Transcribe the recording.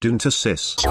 Don't assist.